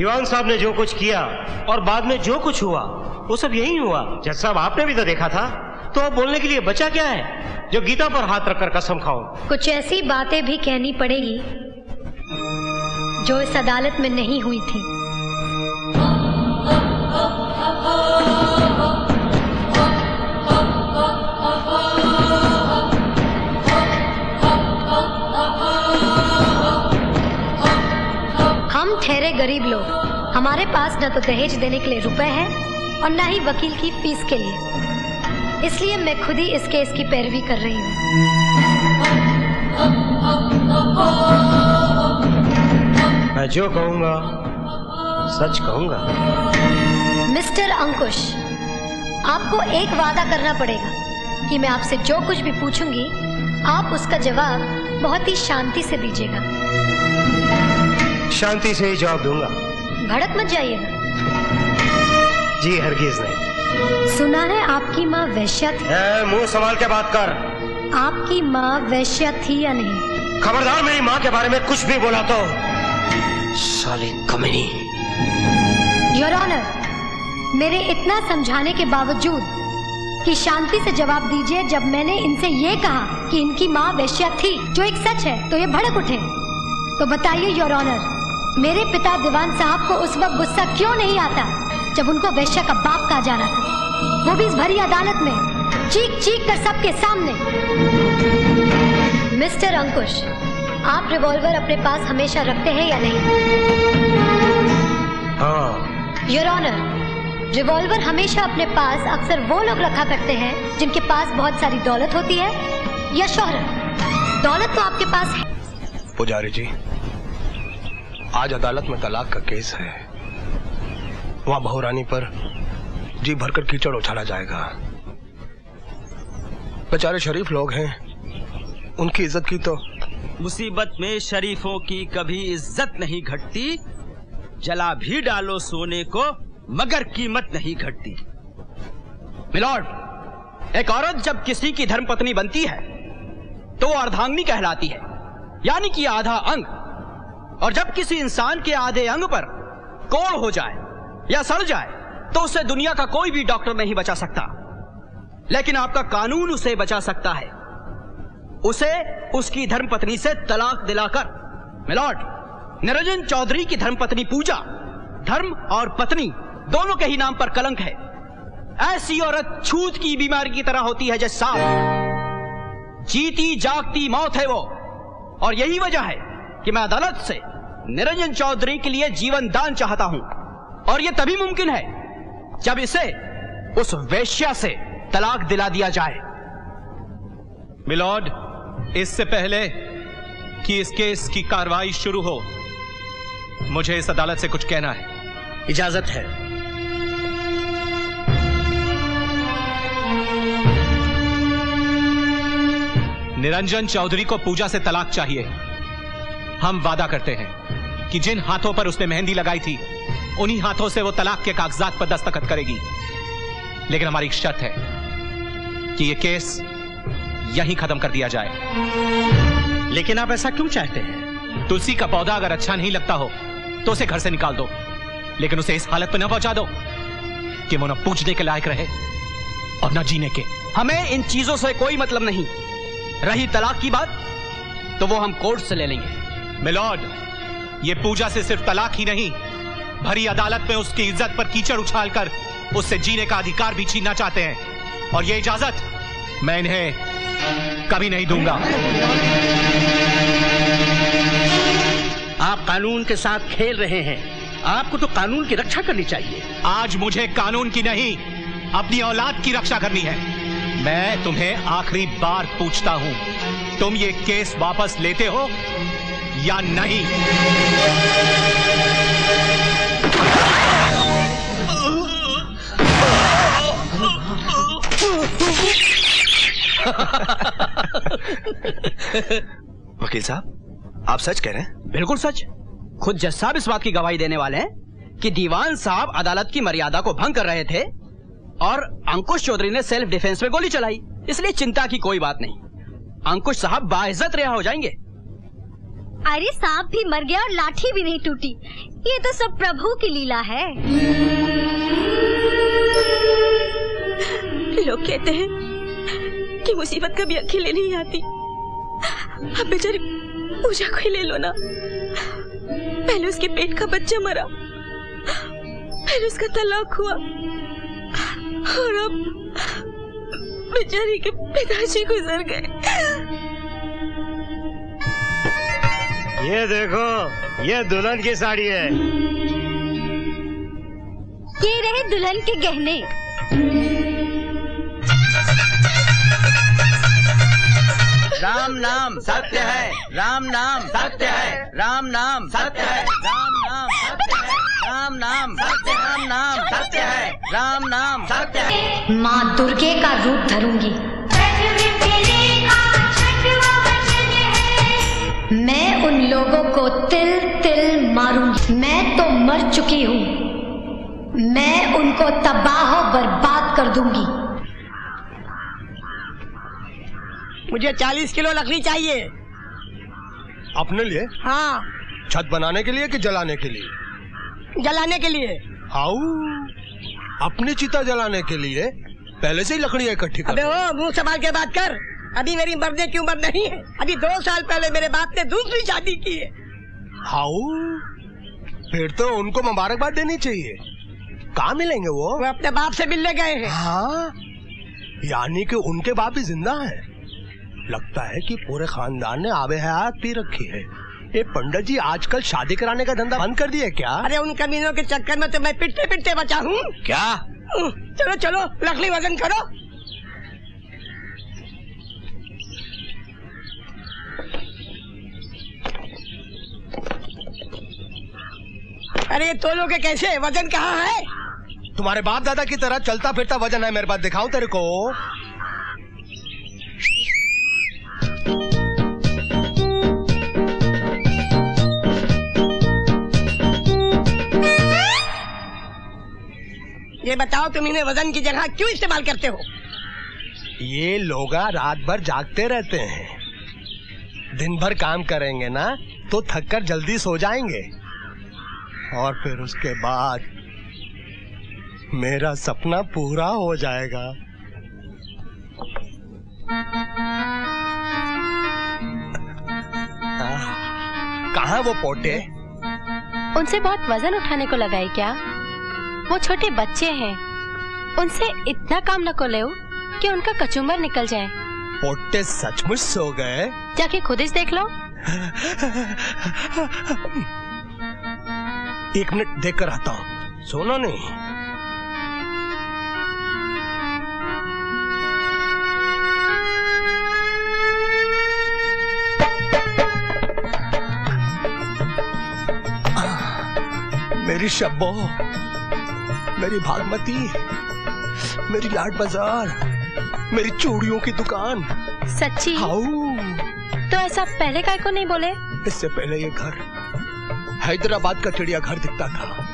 दीवान साहब ने जो कुछ किया और बाद में जो कुछ हुआ, वो सब यही हुआ। जज साहब, आपने भी तो देखा था। तो अब बोलने के लिए बचा क्या है? जो गीता पर हाथ रखकर कसम खाओ। कुछ ऐसी बातें भी कहनी पड़ेगी, जो इस अदालत में नहीं हुई थी। ठहरे गरीब लोग। हमारे पास न तो दहेज देने के लिए रुपए हैं और न ही वकील की फ़ीस के लिए। इसलिए मैं खुद ही इस केस की पैरवी कर रही हूँ। मैं जो कहूँगा सच कहूँगा। मिस्टर अंकुश आपको एक वादा करना पड़ेगा कि मैं आपसे जो कुछ भी पूछूँगी आप उसका जवाब बहुत ही शांति से दीजिएगा। शांति से ही जवाब दूँगा। भड़क मत जाइएगा जी हरगिज नहीं। सुना है आपकी माँ वैश्या थी मुँह संभाल के बात कर। आपकी माँ वैश्या थी या नहीं? खबरदार मेरी माँ के बारे में कुछ भी बोला तो। साली कमीनी। योर ऑनर मेरे इतना समझाने के बावजूद कि शांति से जवाब दीजिए जब मैंने इनसे ये कहा कि इनकी माँ वैश्या थी जो एक सच है तो ये भड़क उठे। तो बताइए योर ऑनर मेरे पिता दीवान साहब को उस वक्त गुस्सा क्यों नहीं आता जब उनको वैश्य का बाप कहा जा रहा था? वो भी इस भरी अदालत में चीख चीख कर सबके सामने। मिस्टर अंकुश आप रिवॉल्वर अपने पास हमेशा रखते हैं या नहीं? हाँ। योर ऑनर रिवॉल्वर हमेशा अपने पास अक्सर वो लोग रखा करते हैं जिनके पास बहुत सारी दौलत होती है या शोहरत? दौलत तो आपके पास है। पुजारी जी आज अदालत में तलाक का केस है। वहाँ बहुरानी पर जी भरकर कीचड़ उछाला जाएगा। बेचारे शरीफ लोग हैं। उनकी इज़्ज़त की तो मुसीबत में शरीफों की कभी इज़्ज़त नहीं घटती। जला भी डालो सोने को, मगर कीमत नहीं घटती। मिलॉर्ड, एक औरत जब किसी की धर्मपत्नी बनती है तो वो अर्धांगिनी कहलाती है। यानी कि आधा अंग। और जब किसी इंसान के आधे अंग पर कोड़ हो जाए या सड़ जाए तो उसे दुनिया का कोई भी डॉक्टर नहीं बचा सकता। लेकिन आपका कानून उसे बचा सकता है। उसे उसकी धर्मपत्नी से तलाक दिलाकर मिलॉर्ड निरंजन चौधरी की धर्मपत्नी पूजा, धर्म और पत्नी दोनों के ही नाम पर कलंक है। ऐसी औरत छूत की बीमारी की तरह होती है जैसे जीती, जागती, मौत है वो। और यही वजह है कि मैं अदालत से निरंजन चौधरी के लिए जीवन दान चाहता हूँ। और यह तभी मुमकिन है जब इसे उस वेश्या से तलाक दिला दिया जाए। मिलॉर्ड इससे पहले कि इस केस की कार्रवाई शुरू हो मुझे इस अदालत से कुछ कहना है। इजाज़त है। निरंजन चौधरी को पूजा से तलाक चाहिए। हम वादा करते हैं कि जिन हाथों पर उसने मेहंदी लगाई थी, उन्हीं हाथों से वो तलाक के कागजात पर दस्तखत करेगी। लेकिन हमारी शर्त है कि ये केस यहीं खत्म कर दिया जाए। लेकिन आप ऐसा क्यों चाहते हैं? तुलसी का पौधा अगर अच्छा नहीं लगता हो तो उसे घर से निकाल दो। लेकिन उसे इस हालत पर न पहुँचा दो कि वो न पूछने के लायक रहे और न जीने के। हमें इन चीज़ों से कोई मतलब नहीं। रही तलाक की बात तो वो हम कोर्ट से ले लेंगे। मिलॉर्ड ये पूजा से सिर्फ़ तलाक ही नहीं भरी अदालत में उसकी इज़्ज़त पर कीचड़ उछालकर उससे जीने का अधिकार भी छीनना चाहते हैं। और ये इजाज़त मैं इन्हें कभी नहीं दूँगा। आप कानून के साथ खेल रहे हैं। आपको तो कानून की रक्षा करनी चाहिए। आज मुझे कानून की नहीं अपनी औलाद की रक्षा करनी है। मैं तुम्हें आखिरी बार पूछता हूँ तुम ये केस वापस लेते हो या नहीं? वकील साहब आप सच कह रहे हैं? बिल्कुल सच। खुद जज साहब इस बात की गवाही देने वाले हैं कि दीवान साहब अदालत की मर्यादा को भंग कर रहे थे और अंकुश चौधरी ने सेल्फ डिफेंस में गोली चलाई। इसलिए चिंता की कोई बात नहीं। अंकुश साहब बाइज्जत रिहा हो जाएँगे। अरे सांप भी मर गया और लाठी भी नहीं टूटी। ये तो सब प्रभु की लीला है। लोग कहते हैं कि मुसीबत कभी अकेले नहीं आती। अब बेचारी पूजा को ही ले लो ना। पहले उसके पेट का बच्चा मरा, फिर उसका तलाक हुआ। और अब बेचारी के पिताजी गुजर गए। ये देखो ये दुल्हन की साड़ी है। ये रहे दुल्हन के गहने। राम नाम सत्य है राम नाम सत्य है राम नाम सत्य है राम नाम सत्य है राम नाम सत्य राम नाम सत्य है राम नाम सत्य है। माँ दुर्गे का रूप धरूँगी। मैं उन लोगों को तिल तिल मारूँगी मैं तो मर चुकी हूँ। मैं उनको तबाह बर्बाद कर दूँगी। मुझे चालीस किलो लकड़ी चाहिए। अपने लिए? हाँ। छत बनाने के लिए कि जलाने के लिए? जलाने के लिए। हाउ? अपनी चिता जलाने के लिए? पहले से ही लकड़ियाँ इकट्ठी कर अबे ओ मुँह संभाल के बात कर। अभी मेरी मरने की उम्र नहीं है। अभी दो साल पहले मेरे बाप ने दूसरी शादी की है। हाउ? फिर तो उनको मुबारकबाद देनी चाहिए। कहाँ मिलेंगे वो? वो अपने बाप से मिलने गए हैं। हाँ। यानी कि उनके बाप भी ज़िंदा है। लगता है कि पूरे खानदान ने आबे हयात पी रखी है। ये पंडित जी आजकल शादी कराने का धंधा बंद कर दिया क्या? अरे उन कमीनों के चक्कर में तो मैं पिटते पिटते बचा हूँ। क्या? चलो चलो लकड़ी वज़न करो। अरे ये तोलो के कैसे? वज़न कहाँ है? तुम्हारे बाप दादा की तरह चलता फिरता वज़न है मेरे पास दिखाऊँ तेरे को। ये बताओ तुम इन्हें वज़न की जगह क्यों इस्तेमाल करते हो? ये लोग रात भर जागते रहते हैं। दिन भर काम करेंगे ना तो थक कर जल्दी सो जाएँगे। और फिर उसके बाद मेरा सपना पूरा हो जाएगा। कहा वो पोटे उनसे बहुत वज़न उठाने को लगा है क्या? वो छोटे बच्चे हैं। उनसे इतना काम न को ले कि उनका कचुम्बर निकल जाए। पोटे सचमुच सो गए। जाके खुद ही देख लो। एक मिनट देख कर आता हूँ। सोना नहीं। मेरी शब्बो मेरी भागमती मेरी लाड बाज़ार मेरी चूड़ियों की दुकान। सच्ची? हाउ तो ऐसा पहले काय को नहीं बोले? इससे पहले ये घर हैदराबाद का चिड़िया घर दिखता था।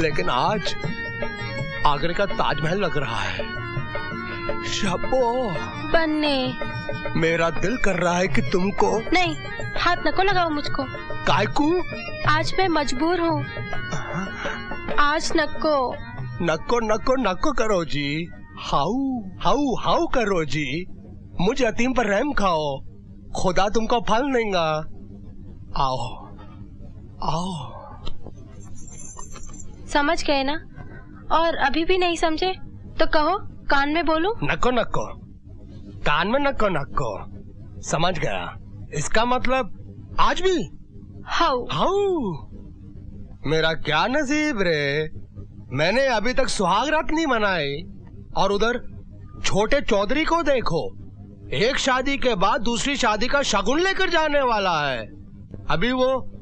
लेकिन आज आगरे का ताजमहल लग रहा है। शब्बो। बनने मेरा दिल कर रहा है कि तुमको। नहीं हाथ नको लगाओ मुझको। कायकू। आज मैं मजबूर हूँ। आज नको नको नको नको करो जी। हाउ हाउ हाउ करो जी। मुझे यतीम पर रहम खाओ। खुदा तुमको फल देगा। आओ। समझ गए ना? और अभी भी नहीं समझे? तो कहो कान में बोलूँ? नको नको। कान में नको नको। समझ गया। इसका मतलब आज भी? हाउ। हाउ। मेरा क्या नसीब रे? मैंने अभी तक सुहाग रात नहीं मनाई। और उधर छोटे चौधरी को देखो। एक शादी के बाद दूसरी शादी का शगुन लेकर जाने वाला है। अभी वो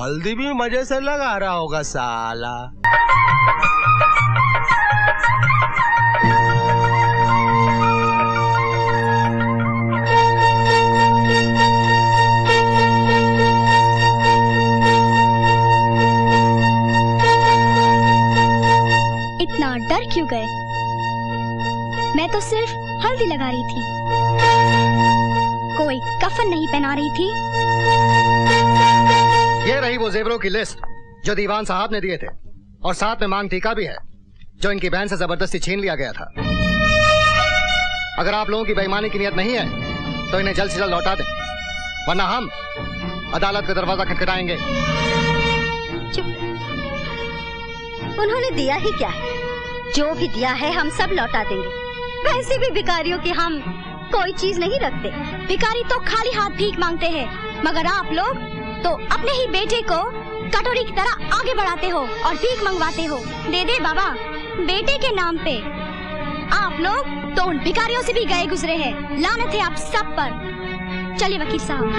हल्दी भी मज़े से लगा रहा होगा, साला। इतना डर क्यों गए? मैं तो सिर्फ़ हल्दी लगा रही थी। कोई कफन नहीं पहना रही थी। ये रही वो जेवरों की लिस्ट, जो दीवान साहब ने दिए थे। और साथ में मांग टीका भी है, जो इनकी बहन से ज़बरदस्ती छीन लिया गया था। अगर आप लोगों की बेईमानी की नियत नहीं है तो इन्हें जल्द से जल्द लौटा दें। वरना हम अदालत का दरवाज़ा खटखटाएँगे। उन्होंने दिया ही क्या है? जो भी दिया है, हम सब लौटा देंगे। वैसे भी भिखारियों की हम कोई चीज़ नहीं रखते। भिखारी तो खाली हाथ भीख मांगते हैं, मगर आप लोग तो अपने ही बेटे को कटोरी की तरह आगे बढ़ाते हो और भीख मंगवाते हो। दे दे बाबा, बेटे के नाम पे। आप लोग तो उन भिखारियों से भी गए गुजरे हैं। लानत है आप सब पर। चलिए वकील साहब।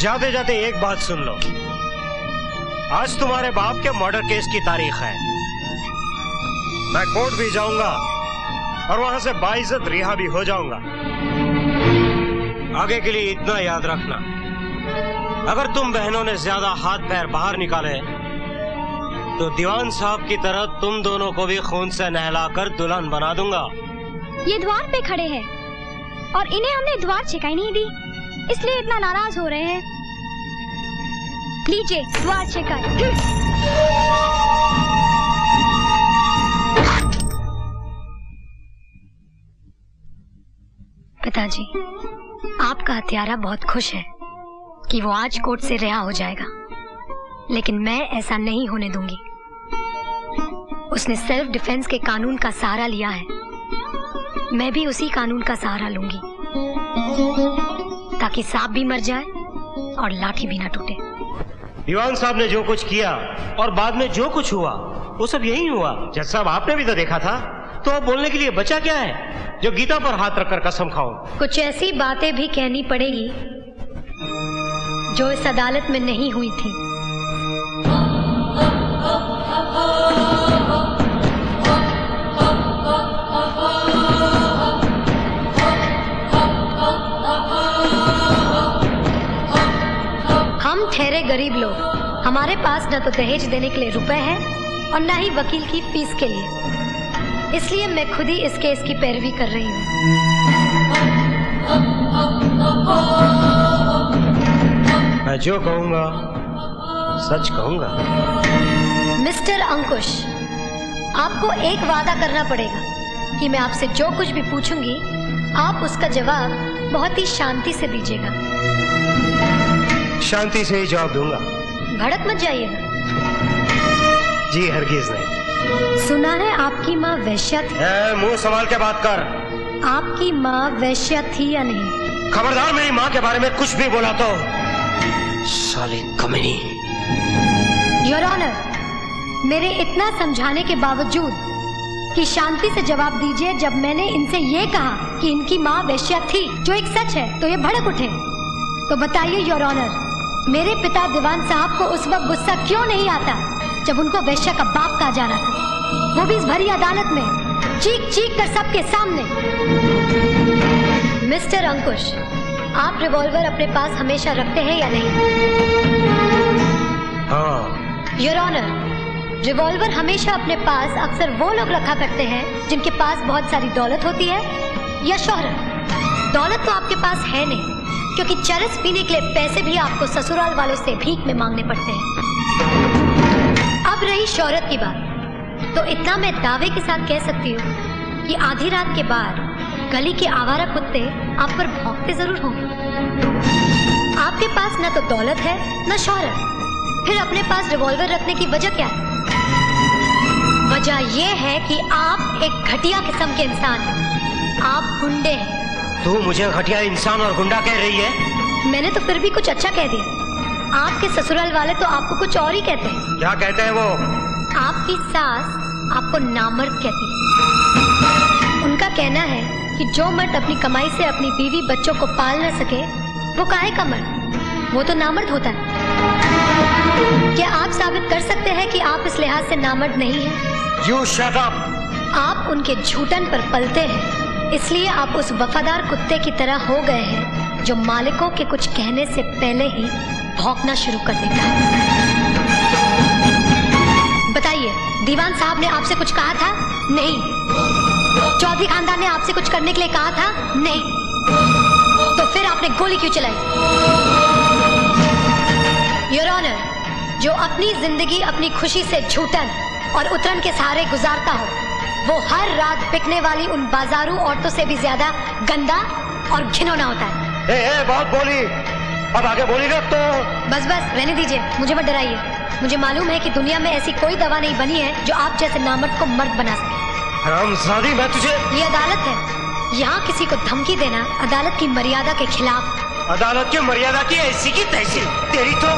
जाते जाते एक बात सुन लो। आज तुम्हारे बाप के मर्डर केस की तारीख है। मैं कोर्ट भी जाऊँगा। और वहाँ से बाइज्जत रिहा भी हो जाऊँगा। आगे के लिए इतना याद रखना। अगर तुम बहनों ने ज़्यादा हाथ पैर बाहर निकाले तो दीवान साहब की तरह तुम दोनों को भी खून से नहलाकर दुल्हन बना दूँगा। ये द्वार पे खड़े हैं, और इन्हें हमने द्वार छिकाई नहीं दी, इसलिए इतना नाराज़ हो रहे हैं। लीजिए, द्वार छिकाई। पिताजी आपका हत्यारा बहुत खुश है कि वो आज कोर्ट से रिहा हो जाएगा। लेकिन मैं ऐसा नहीं होने दूँगी। उसने सेल्फ डिफेंस के कानून का सहारा लिया है। मैं भी उसी कानून का सहारा लूँगी। ताकि सांप भी मर जाए और लाठी भी ना टूटे। दीवान साहब ने जो कुछ किया और बाद में जो कुछ हुआ, वो सब यही हुआ। जज साहब, आपने भी तो देखा था। तो बोलने के लिए बचा क्या है? जो गीता पर हाथ रखकर कसम खाओ। कुछ ऐसी बातें भी कहनी पड़ेगी, जो इस अदालत में नहीं हुई थी। हम ठहरे गरीब लोग। हमारे पास न तो दहेज देने के लिए रुपए हैं और न ही वकील की फ़ीस के लिए। इसलिए मैं खुद ही इस केस की पैरवी कर रही हूँ। मैं जो कहूँगा सच कहूँगा। मिस्टर अंकुश आपको एक वादा करना पड़ेगा कि मैं आपसे जो कुछ भी पूछूँगी आप उसका जवाब बहुत ही शांति से दीजिएगा। शांति से ही जवाब दूँगा। भड़क मत जाइएगा। जी हरगिज नहीं। सुना है आपकी माँ वैश्या थी ए, मुँह संभाल के बात कर। आपकी माँ वैश्या थी या नहीं? खबरदार मेरी माँ के बारे में कुछ भी बोला तो। साली कमीनी। योर ऑनर मेरे इतना समझाने के बावजूद कि शांति से जवाब दीजिए जब मैंने इनसे ये कहा कि इनकी माँ वैश्या थी जो एक सच है तो ये भड़क उठे। तो बताइए योर ऑनर मेरे पिता दीवान साहब को उस वक्त गुस्सा क्यों नहीं आता? जब उनको वैश्या का बाप कहा जा रहा था। वो भी इस भरी अदालत में चीख चीख कर सबके सामने। मिस्टर अंकुश आप रिवॉल्वर अपने पास हमेशा रखते हैं या नहीं? हाँ। योर ऑनर रिवॉल्वर हमेशा अपने पास अक्सर वो लोग रखा करते हैं जिनके पास बहुत सारी दौलत होती है या शोहरत। दौलत तो आपके पास है नहीं क्योंकि चरस पीने के लिए पैसे भी आपको ससुराल वालों से भीख में मांगने पड़ते हैं। अब रही शोहरत की बात। तो इतना मैं दावे के साथ कह सकती हूँ कि आधी रात के बाद गली के आवारा कुत्ते आप पर भौंकते ज़रूर होंगे। आपके पास न तो दौलत है न शोहरत। फिर अपने पास रिवॉल्वर रखने की वजह क्या है? वजह यह है कि आप एक घटिया किस्म के इंसान हैं। आप गुंडे हैं। तू मुझे घटिया इंसान और गुंडा कह रही है? मैंने तो फिर भी कुछ अच्छा कह दिया। आपके ससुराल वाले तो आपको कुछ और ही कहते हैं। क्या कहते हैं वो? आपकी सास आपको नामर्द कहती है। उनका कहना है कि जो मर्द अपनी कमाई से अपनी बीवी बच्चों को पाल न सके वो काहे का मर्द? वो तो नामर्द होता है। क्या आप साबित कर सकते हैं कि आप इस लिहाज से नामर्द नहीं है? यू शट अप आप उनके झूठन पर पलते हैं। इसलिए आप उस वफादार कुत्ते की तरह हो गए हैं जो मालिकों के कुछ कहने से पहले ही भौंकना शुरू कर देता। बताइए दीवान साहब ने आपसे कुछ कहा था? नहीं। चौधरी खानदान ने आपसे कुछ करने के लिए कहा था? नहीं। तो फिर आपने गोली क्यों चलाई? योर ऑनर जो अपनी ज़िंदगी अपनी खुशी से झूठन और उतरन के सहारे गुजारता हो वो हर रात बिकने वाली उन बाजारू औरतों से भी ज़्यादा गंदा और घिनौना होता है। ए, ए, बहुत बोली। अब आगे बोलेगा तो। बस बस रहने दीजिए। मुझे मत डराइए। मुझे मालूम है कि दुनिया में ऐसी कोई दवा नहीं बनी है जो आप जैसे नामर्द को मर्द बना सके। रामसादी मैं तुझे ये अदालत है। यहाँ किसी को धमकी देना अदालत की मर्यादा के खिलाफ। अदालत की मर्यादा की ऐसी की तहसील तेरी तो